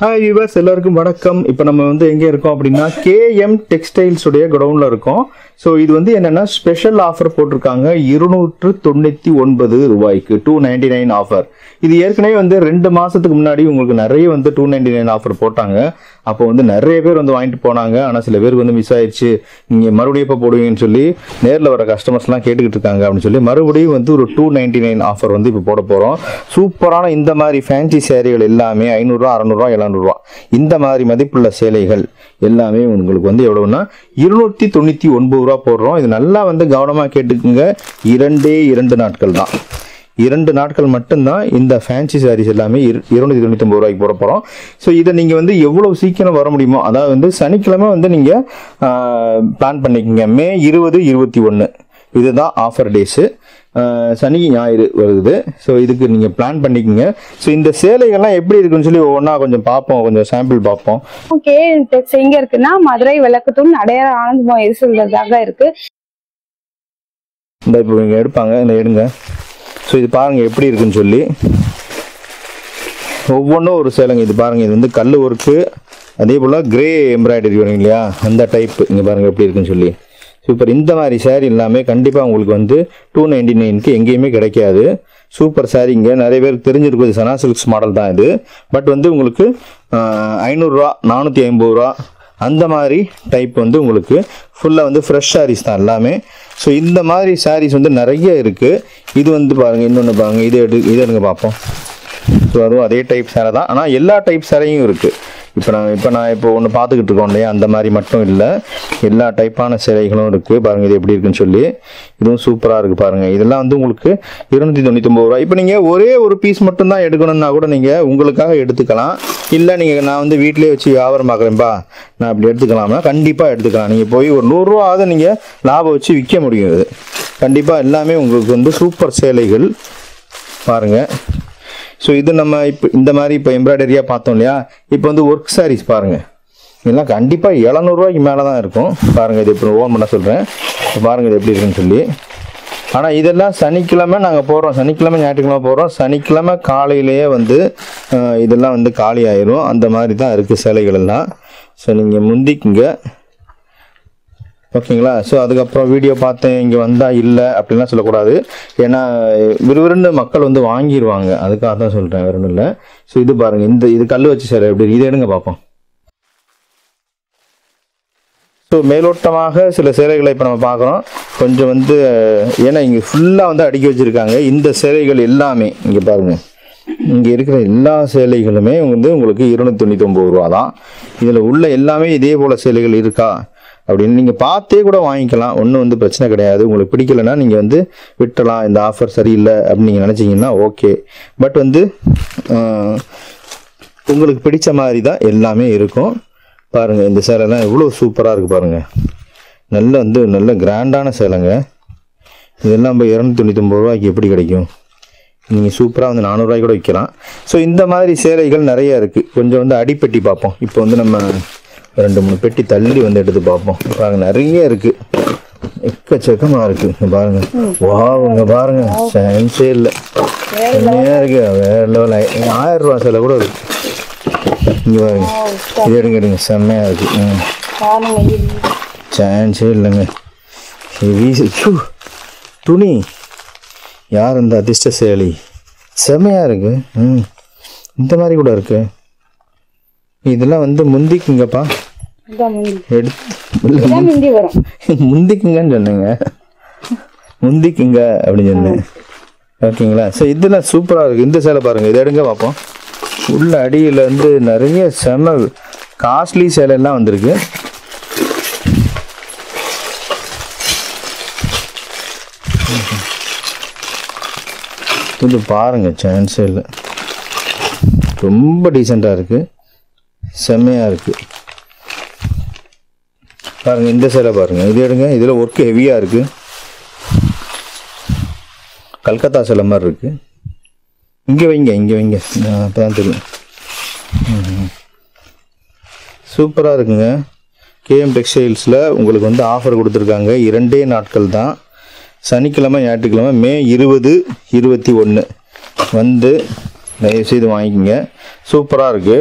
Hi viewers எல்லாருக்கும் வணக்கம். இப்போ நம்ம வந்து எங்கே இருக்கோம் அப்படின்னா கேஎம் டெக்ஸ்டைல்ஸுடைய குடவுனில் இருக்கோம். ஸோ இது வந்து என்னென்னா ஸ்பெஷல் ஆஃபர் போட்டிருக்காங்க. இருநூற்று தொண்ணூற்றி ஒன்பது ரூபாய்க்கு டூ நைன்டி நைன் ஆஃபர் இது ஏற்கனவே வந்து ரெண்டு மாதத்துக்கு முன்னாடி உங்களுக்கு நிறைய வந்து டூ நைன்டி நைன் ஆஃபர் போட்டாங்க. அப்போ வந்து நிறைய பேர் வந்து வாங்கிட்டு போனாங்க. ஆனால் சில பேருக்கு வந்து மிஸ் ஆயிடுச்சு நீங்கள் மறுபடியும் எப்போ போடுவீங்கன்னு சொல்லி நேரில் வர கஸ்டமர்ஸ்லாம் கேட்டுக்கிட்டு இருக்காங்க அப்படின்னு சொல்லி மறுபடியும் வந்து ஒரு டூ நைன்டி நைன் ஆஃபர் வந்து இப்போ போட போகிறோம் சூப்பரான இந்த மாதிரி ஃபேன்சி சேரீகள் எல்லாமே ஐநூறுரூவா அறநூறுவா எழுநூறுவா. இந்த மாதிரி மதிப்புள்ள சேலைகள் எல்லாமே உங்களுக்கு வந்து எவ்வளோன்னா இருநூற்றி தொண்ணூற்றி ஒன்பது ரூபா போடுறோம். இது நல்லா வந்து கவனமாக கேட்டுக்குங்க. இரண்டே இரண்டு நாட்கள் தான். இரண்டு நாட்கள் மட்டும்தான் இந்த ஃபேன்சி சாரீஸ் எல்லாமே இரு- இருநூத்தி தொண்ணூத்தி ஒன்பது ரூபாய்க்கு போட போகிறோம் ஸோ இதை நீங்கள் வந்து எவ்வளவு சீக்கிரம் வர முடியுமோ அதாவது வந்து சனிக்கிழமை வந்து நீங்கள் பிளான் பண்ணிக்கோங்க. மே இருபது இருபத்தி ஒன்று இதுதான் ஆஃபர் டேஸு சனி ஞாயிறு வருது. ஸோ இதுக்கு நீங்கள் பிளான் பண்ணிக்கோங்க. ஸோ இந்த சேலைகள்லாம் எப்படி இருக்குன்னு சொல்லி ஒவ்வொன்றா கொஞ்சம் பார்ப்போம். கொஞ்சம் சாம்பிள் பார்ப்போம். கே டெக்ஸ் எங்க இருக்குன்னா மதுரை விளக்குத்தூண் அடையாள ஆனந்தம் எரிசல்தாக இருக்கு. இந்த இப்போ இங்கே எடுப்பாங்க. இந்த எடுங்க. ஸோ இது பாருங்கள் எப்படி இருக்குன்னு சொல்லி. ஒவ்வொன்றும் ஒரு சேலைங்க. இது பாருங்கள் இது வந்து கல் ஒர்க்கு. அதே போல் கிரே எம்ப்ராய்டரி வரும் இல்லையா? அந்த டைப் இங்கே பாருங்கள் எப்படி இருக்குன்னு சொல்லி. சூப்பர் இந்த மாதிரி சேரீ எல்லாமே கண்டிப்பாக உங்களுக்கு வந்து டூ நைன்டி நைனுக்கு எங்கேயுமே கிடைக்காது. சூப்பர் சாரீங்க நிறைய பேருக்கு தெரிஞ்சிருக்கிறது சனா சில்க்ஸ் மாடல் தான் இது. பட் வந்து உங்களுக்கு ஐநூறுரூவா நானூற்றி ஐம்பது ரூபா அந்த மாதிரி டைப் வந்து உங்களுக்கு ஃபுல்லாக வந்து ஃப்ரெஷ் சாரீஸ் தான் எல்லாமே. ஸோ இந்த மாதிரி சாரீஸ் வந்து நிறைய இருக்குது இது வந்து பாருங்கள் இன்னொன்று பாருங்கள் இது எடு இது எடுங்க பார்ப்போம். ஸோ அதுவும் அதே டைப் சேலை தான். ஆனால் எல்லா டைப் சேரையும் இருக்குது இப்போ நான் இப்போ நான் இப்போ ஒன்று பார்த்துக்கிட்டு இருக்கோம் இல்லையா? அந்த மாதிரி மட்டும் இல்லை. எல்லா டைப்பான சேலைகளும் இருக்குது பாருங்கள் இது எப்படி இருக்குன்னு சொல்லி. இதுவும் சூப்பராக இருக்குது பாருங்கள் இதெல்லாம் வந்து உங்களுக்கு இருநூற்றி தொண்ணூத்தொம்பது ரூபா இப்போ நீங்கள் ஒரே ஒரு பீஸ் மட்டும்தான் எடுக்கணும்னா கூட நீங்கள் உங்களுக்காக எடுத்துக்கலாம். இல்லை நீங்கள் நான் வந்து வீட்டிலேயே வச்சு வியாபாரம் பார்க்குறேன்ப்பா நான் அப்படி எடுத்துக்கலாம்னா கண்டிப்பாக எடுத்துக்கலாம். நீங்கள் போய் ஒரு நூறுரூவாவது நீங்கள் லாபம் வச்சு விற்க முடியும் இது. கண்டிப்பாக எல்லாமே உங்களுக்கு வந்து சூப்பர் சேலைகள். பாருங்கள் ஸோ இது நம்ம இப்போ இந்த மாதிரி இப்போ எம்ப்ராய்டரியாக பார்த்தோம் இல்லையா? இப்போ வந்து ஒர்க் சாரீஸ் பாருங்கள் இதெல்லாம் கண்டிப்பாக எழுநூறுவாய்க்கு மேலே தான் இருக்கும். பாருங்கள் இது இப்போ ஓன் பண்ண சொல்கிறேன் பாருங்கள் இது எப்படி இருக்குன்னு சொல்லி. ஆனால் இதெல்லாம் சனிக்கிழமை நாங்கள் போகிறோம் சனிக்கிழமை ஞாயிற்றுக்கிழமை போகிறோம் சனிக்கிழமை காலையிலேயே வந்து இதெல்லாம் வந்து காலி ஆயிரும். அந்த மாதிரி தான் இருக்குது சேலைகள் எல்லாம். ஸோ நீங்கள் முந்திக்குங்க. ஓகேங்களா? ஸோ அதுக்கப்புறம் வீடியோ பார்த்தேன் இங்கே வந்தால் இல்லை அப்படிலாம் சொல்லக்கூடாது. ஏன்னா விறுவிறுன்னு மக்கள் வந்து வாங்கிடுவாங்க அதுக்காக தான் சொல்கிறேன் வேறு ஒன்றும் இல்லை. ஸோ இது பாருங்கள் இந்த இது கல் வச்சு சார் எப்படி இதை எடுங்க பார்ப்போம். ஸோ மேலோட்டமாக சில சேலைகளை இப்போ நம்ம பார்க்குறோம். கொஞ்சம் வந்து ஏன்னா இங்கே ஃபுல்லாக வந்து அடுக்கி வச்சுருக்காங்க. இந்த சேலைகள் எல்லாமே இங்கே பாருங்கள் இங்கே இருக்கிற எல்லா சேலைகளுமே வந்து உங்களுக்கு இருநூத்தி தொண்ணூற்றி ஒம்பது ரூபா தான். இதில் உள்ள எல்லாமே இதே போல் சேலைகள் இருக்கா? அப்படின்னு நீங்கள் பார்த்தே கூட வாங்கிக்கலாம். ஒன்றும் வந்து பிரச்சனை கிடையாது. உங்களுக்கு பிடிக்கலைன்னா நீங்கள் வந்து விட்டலாம் இந்த ஆஃபர் சரியில்லை அப்படின்னு நீங்கள் நினச்சிங்கன்னா ஓகே பட் வந்து உங்களுக்கு பிடிச்ச மாதிரி தான் எல்லாமே இருக்கும். பாருங்கள் இந்த சேலைலாம் எவ்வளோ சூப்பராக இருக்குது பாருங்கள் நல்ல வந்து நல்ல கிராண்டான சேலைங்க. இதெல்லாம் இப்போ இரநூத்தி தொண்ணூத்தொம்பது ரூபாய்க்கு எப்படி கிடைக்கும்? நீங்கள் சூப்பராக வந்து நானூறுரூவாய்க்கு கூட விற்கலாம். ஸோ இந்த மாதிரி சேலைகள் நிறைய இருக்குது கொஞ்சம் வந்து அடிப்பெட்டி பார்ப்போம். இப்போ வந்து நம்ம ரெண்டு மூணு பெட்டி தள்ளி வந்து எடுத்து பார்ப்போம். பாருங்க நிறைய இருக்குது எக்கச்சக்கமாக இருக்குது இங்க பாருங்க. வா இங்க பாருங்க. சான்ஸே இல்லை. செம்மையாக இருக்கு. வேற லெவல் ஆயிரம் ரூபா சேலை கூட இருக்கு. இங்கே பாருங்க. இது எடுங்க எடுங்க. செம்மையாக இருக்கு. ம் சான்ஸே இல்லைங்க. வீசு துணி. யார் இந்த அதிர்ஷ்ட செயலி செம்மையாக இருக்கு. ம். இந்த மாதிரி கூட இருக்கு. இதெல்லாம் வந்து முந்திக்குங்கப்பா. முந்திக்குங்கன்னு சொன்னேங்க. முந்திக்குங்க அப்படின்னு சொன்னேன். ஓகேங்களா? ஸோ இதெல்லாம் சூப்பராக இருக்குது இந்த சேலை பாருங்கள் இதை எடுங்க பார்ப்போம். உள்ள அடியில் வந்து நிறைய செம காஸ்ட்லி சேலையெல்லாம் வந்திருக்கு. இது பாருங்க சான்ஸே இல்லை ரொம்ப டீசெண்டாக இருக்குது செம்மையாக இருக்குது பாருங்கள் இந்த சேலை பாருங்கள் இது எடுங்க இதில் ஒர்க் ஹெவியாக இருக்குது கல்கத்தா சேலை மாதிரி இருக்குது இங்கே வைங்க இங்கே வைங்க. அப்போ தான் தெரியும். சூப்பராக இருக்குங்க. கேஎம் டெக்ஸ்டைல்ஸில் உங்களுக்கு வந்து ஆஃபர் கொடுத்துருக்காங்க. இரண்டே நாட்கள் தான். சனிக்கிழமை ஞாயிற்றுக்கிழமை மே இருபது இருபத்தி ஒன்று வந்து தயவுசெய்து வாங்கிக்கோங்க. சூப்பராக இருக்குது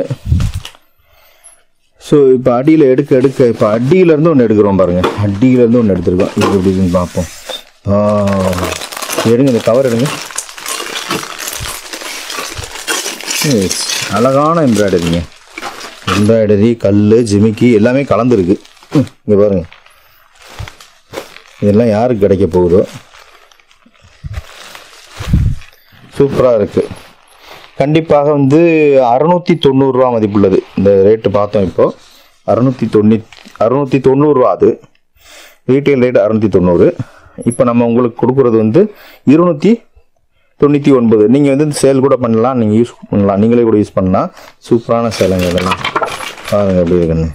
ஸோ இப்போ அடியில் எடுக்க எடுக்க இப்போ அடியிலேருந்து ஒன்று எடுக்கிறோம் பாருங்கள் அடியிலேருந்து ஒன்று எடுத்துருக்கோம். இது எப்படின்னு பார்ப்போம். எடுங்க இந்த கவர் எடுங்க. அழகான எம்ப்ராய்டரிங்க எம்ப்ராய்டரி கல் ஜிமிக்கி எல்லாமே கலந்துருக்கு. இங்கே பாருங்கள் இதெல்லாம் யாருக்கு கிடைக்க போகுதோ? சூப்பராக இருக்குது கண்டிப்பாக வந்து அறுநூற்றி தொண்ணூறுரூவா மதிப்புள்ளது. இந்த ரேட்டு பார்த்தோம் இப்போ. அறுநூற்றி தொண்ணூற்றி அறுநூற்றி தொண்ணூறுரூவா அது. ரீட்டைல் ரேட் அறுநூற்றி தொண்ணூறு இப்போ நம்ம உங்களுக்கு கொடுக்குறது வந்து இருநூற்றி தொண்ணூற்றி ஒன்பது. நீங்கள் வந்து சேல் கூட பண்ணலாம். நீங்கள் யூஸ் பண்ணலாம். நீங்களே கூட யூஸ் பண்ணலாம். சூப்பரான சேலைங்க இதெல்லாம் பாருங்க. எப்படி இருக்குன்னு.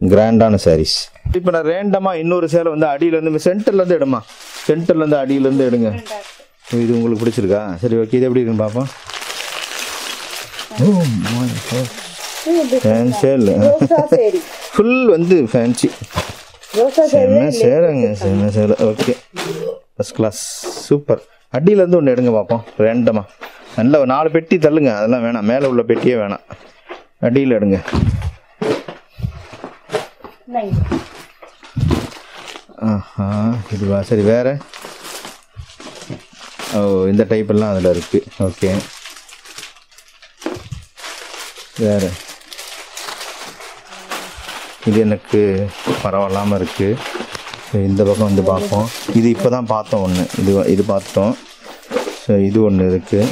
கிராண்டான சாரீஸ் இப்போ நான் ரேண்டமாக இன்னொரு சேலை வந்து அடியிலேருந்து சென்டர்லேருந்து எடுமா? சென்டர்லேருந்து அடியிலேருந்து எடுங்க. இது உங்களுக்கு பிடிச்சிருக்கா? சரி ஓகே இது எப்படி இருக்குன்னு பார்ப்போம். ஃபேன்ஸே ஃபுல் வந்து ஃபேன்சி செம்ம சேலைங்க செம்ம சேலை ஓகே ஃபஸ்ட் கிளாஸ் சூப்பர் அடியிலேருந்து ஒன்று எடுங்க பார்ப்போம் ரெண்டமாக நல்ல ஒரு நாலு பெட்டி தள்ளுங்க அதெல்லாம் வேணாம் மேலே உள்ள பெட்டியே வேணாம் அடியில் எடுங்க ஆஹா இதுவா சரி வேறு ஓ இந்த டைப்பெல்லாம் அதில் இருக்குது ஓகே வேற. இது எனக்கு பரவாயில்லாமல் இருக்குது இந்த பக்கம் வந்து பார்ப்போம். இது இப்போ தான் பார்த்தோம் ஒன்று இது இது பார்த்தோம் ஸோ இது ஒன்று இருக்குது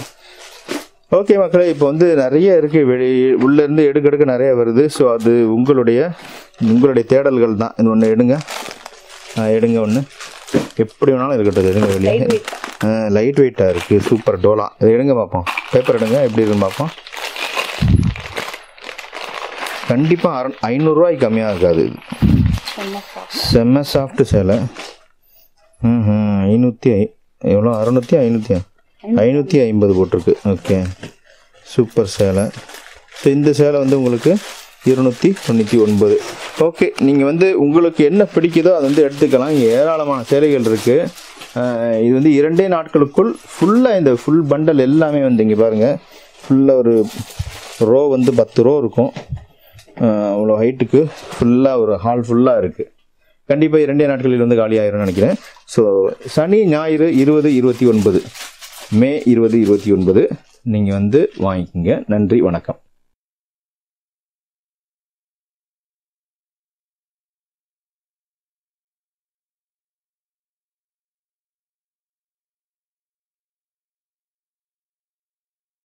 ஓகே மக்களே இப்போ வந்து நிறைய இருக்குது வெளி உள்ளேருந்து எடுக்க எடுக்க நிறைய வருது. ஸோ அது உங்களுடைய உங்களுடைய தேடல்கள் தான். இது ஒன்று எடுங்க. எடுங்க ஒன்று எப்படி வேணாலும் இருக்கட்டும். எடுங்க வெளியே. லைட் வெயிட்டாக இருக்குது சூப்பர் டோலா. இதை எடுங்க பார்ப்போம். பேப்பர் எடுங்க. எப்படி இருக்குன்னு பார்ப்போம். கண்டிப்பாக அற ஐநூறுரூவாய்க்கு கம்மியாக இருக்காது இது. செம்ம சாஃப்ட் சேலை. ம் ஐநூற்றி ஐ எவ்வளோ? அறநூற்றி ஐநூற்றி ஐநூற்றி ஐம்பது போட்டிருக்கு. ஓகே. சூப்பர் சேலை. ஸோ இந்த சேலை வந்து உங்களுக்கு இருநூற்றி தொண்ணூற்றி ஒன்பது. ஓகே நீங்கள் வந்து உங்களுக்கு என்ன பிடிக்குதோ அதை வந்து எடுத்துக்கலாம். இங்கே ஏராளமான சேலைகள் இருக்குது இது வந்து இரண்டே நாட்களுக்குள் ஃபுல்லாக இந்த ஃபுல் பண்டல் எல்லாமே வந்து இங்கே பாருங்கள் ஃபுல்லாக ஒரு ரோ வந்து பத்து ரோ இருக்கும். அவ்வளோ ஹைட்டுக்கு ஃபுல்லாக ஒரு ஹால் ஃபுல்லாக இருக்குது கண்டிப்பாக இரண்டே நாட்களில் வந்து காலி நினைக்கிறேன். ஸோ சனி ஞாயிறு இருபது இருபத்தி ஒன்பது. மே இருபது இருபத்தி ஒன்பது. நீங்கள் வந்து வாங்கிக்கோங்க. நன்றி வணக்கம்.